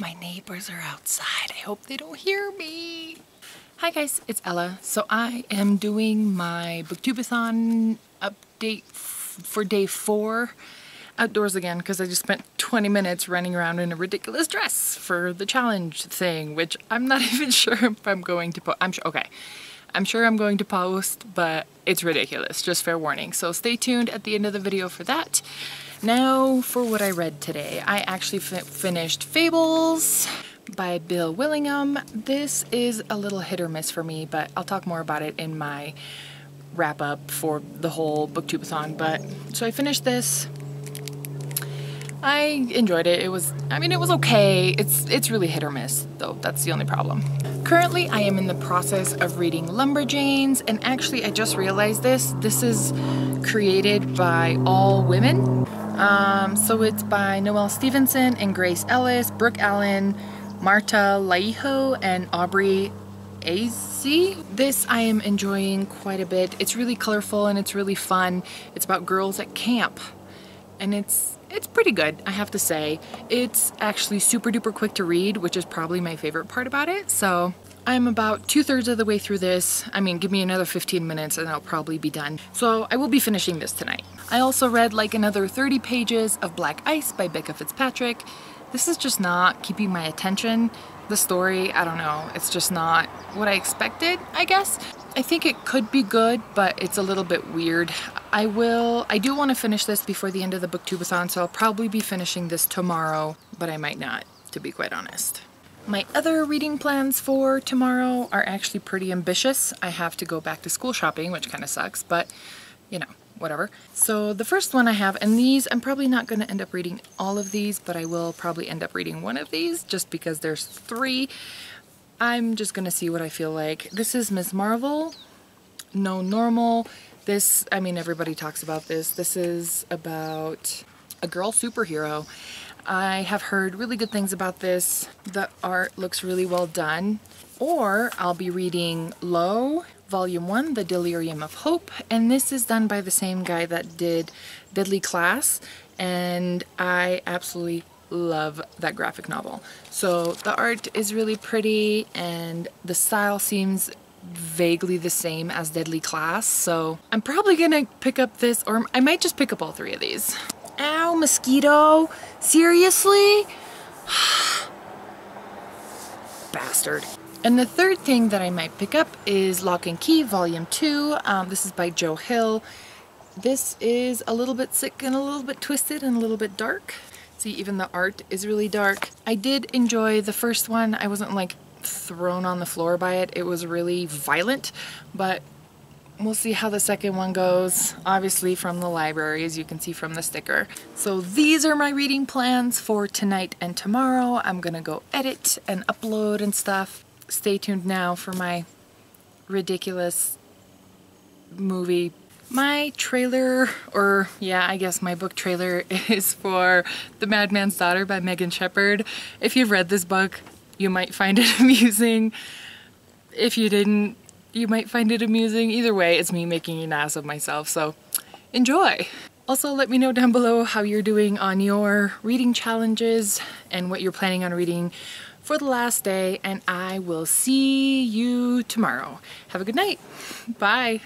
My neighbors are outside. I hope they don't hear me. Hi guys, it's Ella. So I am doing my booktubeathon update for day four outdoors again because I just spent 20 minutes running around in a ridiculous dress for the challenge thing, which I'm not even sure if I'm going to post. I'm sure, okay. I'm sure I'm going to post, but it's ridiculous, just fair warning. So stay tuned at the end of the video for that. Now for what I read today. I actually finished Fables by Bill Willingham. This is a little hit or miss for me, but I'll talk more about it in my wrap up for the whole booktubeathon. But so I finished this. I enjoyed it. It was, I mean, it was okay. It's, it's really hit or miss though. That's the only problem. Currently, I am in the process of reading Lumberjanes, and actually, I just realized this. This is created by all women. Um, so it's by Noelle Stevenson and Grace Ellis, Brooke Allen, Maarta Laiho, and Aubrey Aiese. This I am enjoying quite a bit. It's really colorful and it's really fun. It's about girls at camp and it's it's pretty good, I have to say. It's actually super duper quick to read, which is probably my favorite part about it. So I'm about two thirds of the way through this. I mean, give me another 15 minutes and I'll probably be done. So I will be finishing this tonight. I also read like another 30 pages of Black Ice by Becca Fitzpatrick. This is just not keeping my attention. The story, I don't know, it's just not what I expected, I guess. I think it could be good, but it's a little bit weird. I will, I do want to finish this before the end of the booktubeathon, so I'll probably be finishing this tomorrow, but I might not, to be quite honest. My other reading plans for tomorrow are actually pretty ambitious. I have to go back to school shopping, which kind of sucks, but you know, whatever. So the first one I have, and these, I'm probably not going to end up reading all of these, but I will probably end up reading one of these just because there's three. I'm just going to see what I feel like. This is Ms. Marvel, No Normal. This, I mean, everybody talks about this. This is about a girl superhero I have heard really good things about this. The art looks really well done. Or I'll be reading Low, Volume 1, The Delirium of Hope, and this is done by the same guy that did Deadly Class, and I absolutely love that graphic novel. So the art is really pretty, and the style seems vaguely the same as Deadly Class, so I'm probably gonna pick up this, or I might just pick up all three of these. Ow, mosquito. Seriously? Bastard. And the third thing that I might pick up is Locke and Key Volume 2. Um, this is by Joe Hill. This is a little bit sick and a little bit twisted and a little bit dark. See, even the art is really dark. I did enjoy the first one. I wasn't like thrown on the floor by it. It was really violent, but We'll see how the second one goes, obviously from the library, as you can see from the sticker. So these are my reading plans for tonight and tomorrow. I'm gonna go edit and upload and stuff. Stay tuned now for my ridiculous movie. My trailer, or yeah, I guess my book trailer is for The Madman's Daughter by Megan Shepherd. If you've read this book, you might find it amusing. If you didn't, you might find it amusing. Either way, it's me making an ass of myself, so enjoy! Also, let me know down below how you're doing on your reading challenges and what you're planning on reading for the last day, and I will see you tomorrow. Have a good night. Bye.